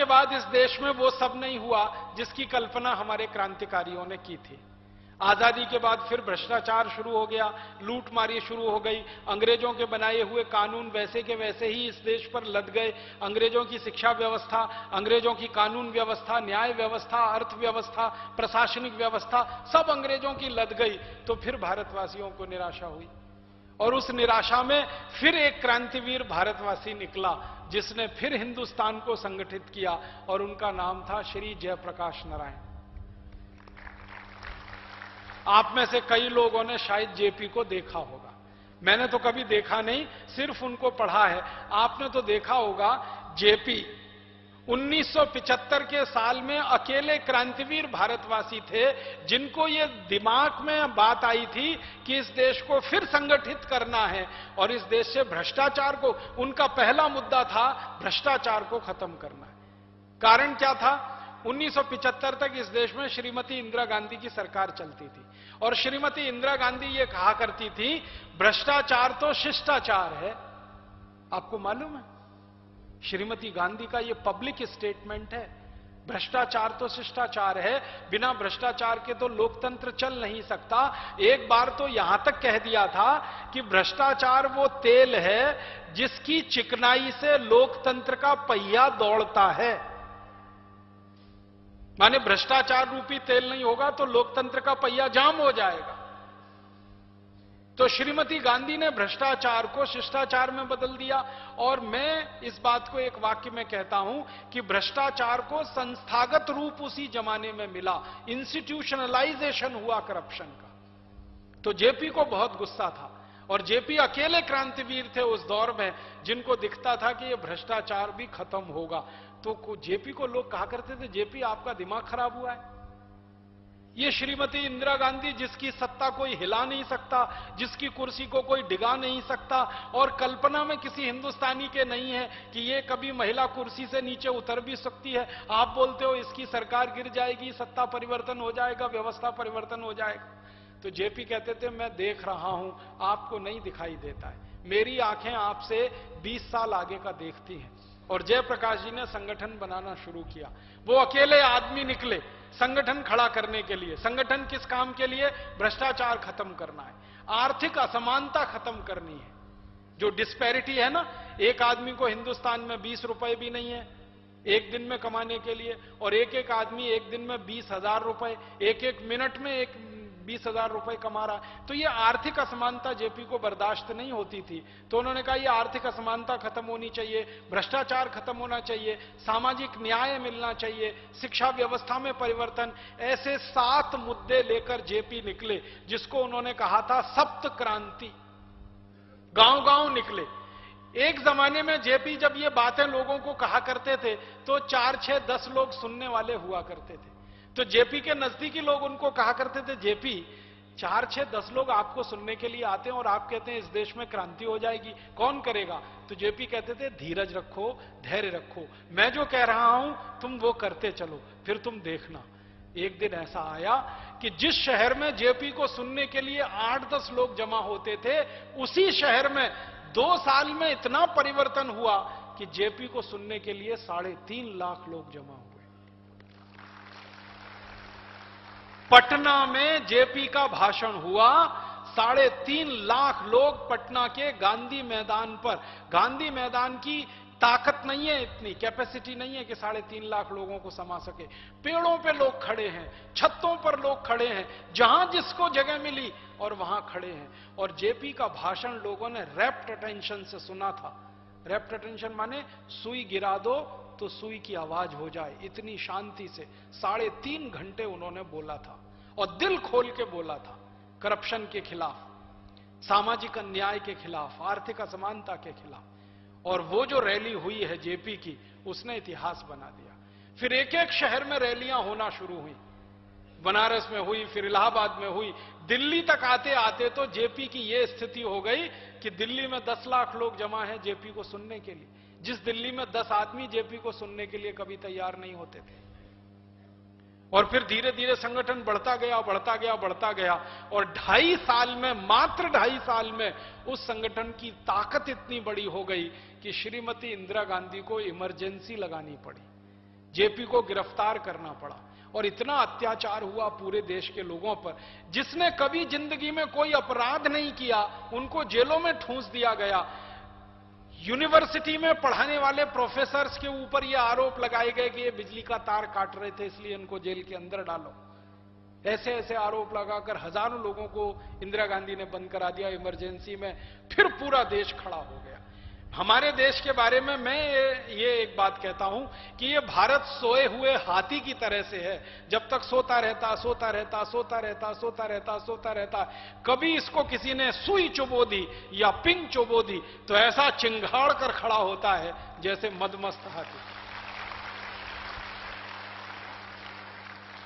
के बाद इस देश में वो सब नहीं हुआ जिसकी कल्पना हमारे क्रांतिकारियों ने की थी। आज़ादी के बाद फिर भ्रष्टाचार शुरू हो गया, लूटमारी शुरू हो गई, अंग्रेज़ों के बनाए हुए कानून वैसे के वैसे ही इस देश पर लद गए। अंग्रेज़ों की शिक्षा व्यवस्था, अंग्रेज़ों की कानून व्यवस्था, न्याय व्यवस्था, अर्थव्यवस्था, प्रशासनिक व्यवस्था, सब अंग्रेज़ों की लद गई तो फिर भारतवासियों को निराशा हुई। और उस निराशा में फिर एक क्रांतिवीर भारतवासी निकला, जिसने फिर हिंदुस्तान को संगठित किया और उनका नाम था श्री जयप्रकाश नारायण। आप में से कई लोगों ने शायद जेपी को देखा होगा। मैंने तो कभी देखा नहीं, सिर्फ़ उनको पढ़ा है। आपने तो देखा होगा, जेपी 1975 के साल में अकेले क्रांतिवीर भारतवासी थे, जिनको ये दिमाग में बात आई थी कि इस देश को फिर संगठित करना है और इस देश से भ्रष्टाचार को, उनका पहला मुद्दा था भ्रष्टाचार को खत्म करना है। कारण क्या था? 1975 तक इस देश में श्रीमती इंदिरा गांधी की सरकार चलती थी और श्रीमती इंदिरा गांधी ये कहा करती थी, भ्रष्टाचार तो शिष्टाचार है। आपको मालूम है? श्रीमती गांधी का ये पब्लिक स्टेटमेंट है। भ्रष्टाचार तो शिष्टाचार है, बिना भ्रष्टाचार के तो लोकतंत्र चल नहीं सकता। एक बार तो यहाँ तक कह दिया था कि भ्रष्टाचार वो तेल है जिसकी चिकनाई से लोकतंत्र का पहिया दौड़ता है। माने भ्रष्टाचार रूपी तेल नहीं होगा तो लोकतंत्र का पहिया जाम हो जाएगा। तो श्रीमती गांधी ने भ्रष्टाचार को शिष्टाचार में बदल दिया। और मैं इस बात को एक वाक्य में कहता हूँ कि भ्रष्टाचार को संस्थागत रूप उसी जमाने में मिला। इंस्टीट्यूशनलाइजेशन हुआ करप्शन का। तो जेपी को बहुत गुस्सा था। और जेपी अकेले क्रांतिवीर थे उस दौर में, जिनको दिखता था कि यह भ्रष्टाचार भी खत्म होगा। तो जेपी को लोग कहा करते थे, जेपी, आपका दिमाग खराब हुआ है। ये श्रीमती इंदिरा गांधी जिसकी सत्ता कोई हिला नहीं सकता, जिसकी कुर्सी को कोई डिगा नहीं सकता, और कल्पना में किसी हिंदुस्तानी के नहीं है कि ये कभी महिला कुर्सी से नीचे उतर भी सकती है। आप बोलते हो, इसकी सरकार गिर जाएगी, सत्ता परिवर्तन हो जाएगा, व्यवस्था परिवर्तन हो जाएगा। तो जेपी कहते थे, मैं देख रहा हूँ, आपको नहीं दिखाई देता है। मेरी आँखें आपसे 20 साल आगे का देखती हैं। और जयप्रकाश जी ने संगठन बनाना शुरू किया। वो अकेले आदमी निकले संगठन खड़ा करने के लिए। संगठन किस काम के लिए? भ्रष्टाचार खत्म करना है। आर्थिक असमानता खत्म करनी है। जो डिस्पैरिटी है ना, एक आदमी को हिंदुस्तान में बीस रुपए भी नहीं है एक दिन में कमाने के लिए, और एक एक आदमी एक दिन में बीस हज़ार रुपए, एक एक मिनट में एक बीस हज़ार रुपए कमा रहा है। तो ये आर्थिक असमानता जेपी को बर्दाश्त नहीं होती थी। तो उन्होंने कहा, ये आर्थिक असमानता खत्म होनी चाहिए, भ्रष्टाचार खत्म होना चाहिए, सामाजिक न्याय मिलना चाहिए, शिक्षा व्यवस्था में परिवर्तन, ऐसे सात मुद्दे लेकर जेपी निकले, जिसको उन्होंने कहा था, सप्त क्रांति। गाँव गाँव निकले। एक जमाने में जेपी जब ये बातें लोगों को कहा करते थे तो चार छह दस लोग सुनने वाले हुआ करते थे। तो जेपी के नजदीकी लोग उनको कहा करते थे, जेपी, चार छह दस लोग आपको सुनने के लिए आते हैं और आप कहते हैं इस देश में क्रांति हो जाएगी। कौन करेगा? तो जेपी कहते थे, धीरज रखो, धैर्य रखो। मैं जो कह रहा हूँ, तुम वो करते चलो, फिर तुम देखना। एक दिन ऐसा आया कि जिस शहर में जेपी को सुनने के लिए आठ दस लोग जमा होते थे, उसी शहर में दो साल में इतना परिवर्तन हुआ कि जेपी को सुनने के लिए साढ़े तीन लाख लोग जमा हुए। पटना में जेपी का भाषण हुआ। साढ़े तीन लाख लोग पटना के गांधी मैदान पर। गांधी मैदान की ताकत नहीं है इतनी कैपेसिटी नहीं है कि साढ़े तीन लाख लोगों को समा सके। पेड़ों पे लोग खड़े हैं, छतों पर लोग खड़े हैं, जहाँ जिसको जगह मिली और वहाँ खड़े हैं। और जेपी का भाषण लोगों ने रैप्ट अटेंशन से सुना था। रैप्ट अटेंशन माने सुई गिरा दो तो सुई की आवाज़ हो जाए इतनी शांति से। साढ़े तीन घंटे उन्होंने बोला था और दिल खोल के बोला था करप्शन के खिलाफ, सामाजिक अन्याय के खिलाफ, आर्थिक असमानता के खिलाफ। और वो जो रैली हुई है जेपी की, उसने इतिहास बना दिया। फिर एक एक शहर में रैलियाँ होना शुरू हुई। बनारस में हुई, फिर इलाहाबाद में हुई। दिल्ली तक आते आते तो जेपी की यह स्थिति हो गई कि दिल्ली में 10 लाख लोग जमा हैं जेपी को सुनने के लिए। जिस दिल्ली में 10 आदमी जेपी को सुनने के लिए कभी तैयार नहीं होते थे। और फिर धीरे धीरे संगठन बढ़ता गया बढ़ता गया बढ़ता गया। और ढाई साल में, मात्र ढाई साल में उस संगठन की ताकत इतनी बड़ी हो गई कि श्रीमती इंदिरा गांधी को इमरजेंसी लगानी पड़ी। जेपी को गिरफ़्तार करना पड़ा। और इतना अत्याचार हुआ पूरे देश के लोगों पर, जिसने कभी ज़िंदगी में कोई अपराध नहीं किया, उनको जेलों में ठूंस दिया गया। यूनिवर्सिटी में पढ़ाने वाले प्रोफेसर्स के ऊपर यह आरोप लगाए गए कि ये बिजली का तार काट रहे थे, इसलिए इनको जेल के अंदर डालो। ऐसे ऐसे आरोप लगाकर हज़ारों लोगों को इंदिरा गांधी ने बंद करा दिया, इमरजेंसी में, फिर पूरा देश खड़ा हो गया। हमारे देश के बारे में मैं ये एक बात कहता हूँ कि ये भारत सोए हुए हाथी की तरह से है। जब तक सोता रहता सोता रहता सोता रहता सोता रहता सोता रहता, कभी इसको किसी ने सुई चुबो दी या पिंग चुबो दी तो ऐसा चिंगाड़ कर खड़ा होता है जैसे मदमस्त हाथी।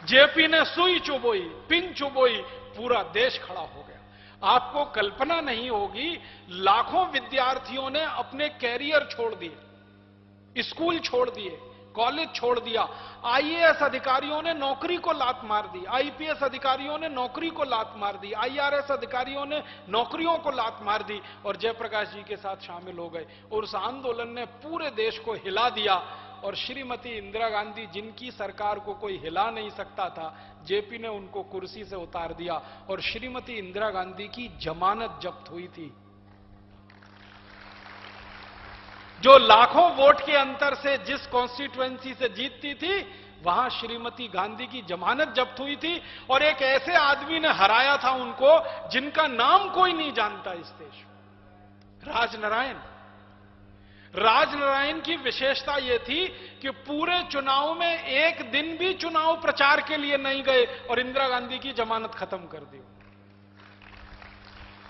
जेपी ने सुई चुबोई, पिंग चुबोई, पूरा देश खड़ा हो गया। आपको कल्पना नहीं होगी, लाखों विद्यार्थियों ने अपने कैरियर छोड़ दिए स्कूल छोड़ दिए कॉलेज छोड़ दिया आईएएस अधिकारियों ने नौकरी को लात मार दी आईपीएस अधिकारियों ने नौकरी को लात मार दी आईआरएस अधिकारियों ने नौकरियों को लात मार दी और जयप्रकाश जी के साथ शामिल हो गए और उस आंदोलन ने पूरे देश को हिला दिया। और श्रीमती इंदिरा गांधी जिनकी सरकार को कोई हिला नहीं सकता था, जेपी ने उनको कुर्सी से उतार दिया और श्रीमती इंदिरा गांधी की जमानत जब्त हुई थी। जो लाखों वोट के अंतर से जिस कॉन्स्टिट्युएंसी से जीतती थी, वहाँ श्रीमती गांधी की जमानत जब्त हुई थी और एक ऐसे आदमी ने हराया था उनको जिनका नाम कोई नहीं जानता इस देश में। राजनारायण राजनारायण की विशेषता यह थी कि पूरे चुनाव में एक दिन भी चुनाव प्रचार के लिए नहीं गए और इंदिरा गांधी की जमानत खत्म कर दी।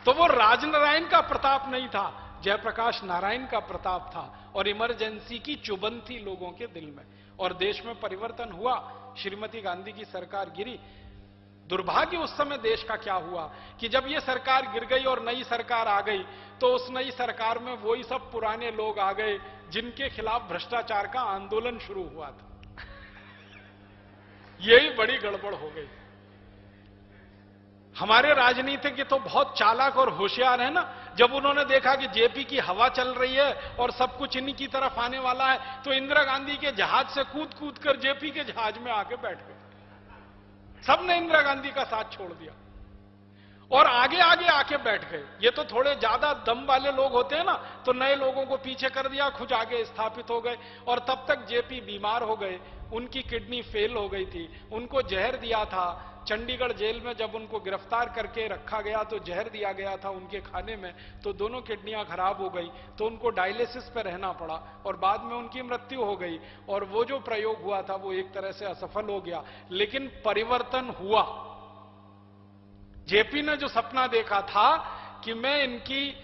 तो वो राजनारायण का प्रताप नहीं था, जयप्रकाश नारायण का प्रताप था और इमरजेंसी की चुबन थी लोगों के दिल में। और देश में परिवर्तन हुआ, श्रीमती गांधी की सरकार गिरी दुर्भाग्य उस समय देश का क्या हुआ कि जब ये सरकार गिर गई और नई सरकार आ गई तो उस नई सरकार में वही सब पुराने लोग आ गए जिनके खिलाफ भ्रष्टाचार का आंदोलन शुरू हुआ था। यही बड़ी गड़बड़ हो गई। हमारे राजनीतिज्ञ तो बहुत चालाक और होशियार है ना। जब उन्होंने देखा कि जेपी की हवा चल रही है और सब कुछ इन्हीं की तरफ़ आने वाला है तो इंदिरा गांधी के जहाज़ से कूद कूद कर जेपी के जहाज़ में आके बैठ गए। सबने इंदिरा गांधी का साथ छोड़ दिया। और आगे आगे आके बैठ गए। ये तो थोड़े ज़्यादा दम वाले लोग होते हैं ना तो नए लोगों को पीछे कर दिया, खुद आगे स्थापित हो गए और तब तक जेपी बीमार हो गए। उनकी किडनी फेल हो गई थी। उनको जहर दिया था। चंडीगढ़ जेल में जब उनको गिरफ़्तार करके रखा गया तो जहर दिया गया था उनके खाने में तो दोनों किडनियाँ खराब हो गई तो उनको डायलिसिस पर रहना पड़ा और बाद में उनकी मृत्यु हो गई। और वो जो प्रयोग हुआ था, वो एक तरह से असफल हो गया। लेकिन परिवर्तन हुआ। जेपी ने जो सपना देखा था कि मैं इनकी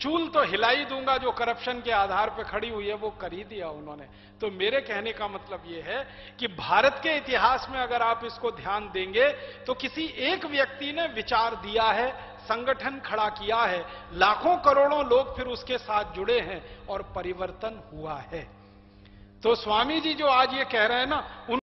चूल तो हिलाई दूँगा, जो करप्शन के आधार पर खड़ी हुई है, वो कर ही दिया उन्होंने। तो मेरे कहने का मतलब ये है कि भारत के इतिहास में अगर आप इसको ध्यान देंगे तो किसी एक व्यक्ति ने विचार दिया है, संगठन खड़ा किया है। लाखों करोड़ों लोग फिर उसके साथ जुड़े हैं और परिवर्तन हुआ है। तो स्वामी जी जो आज ये कह रहे हैं ना, उन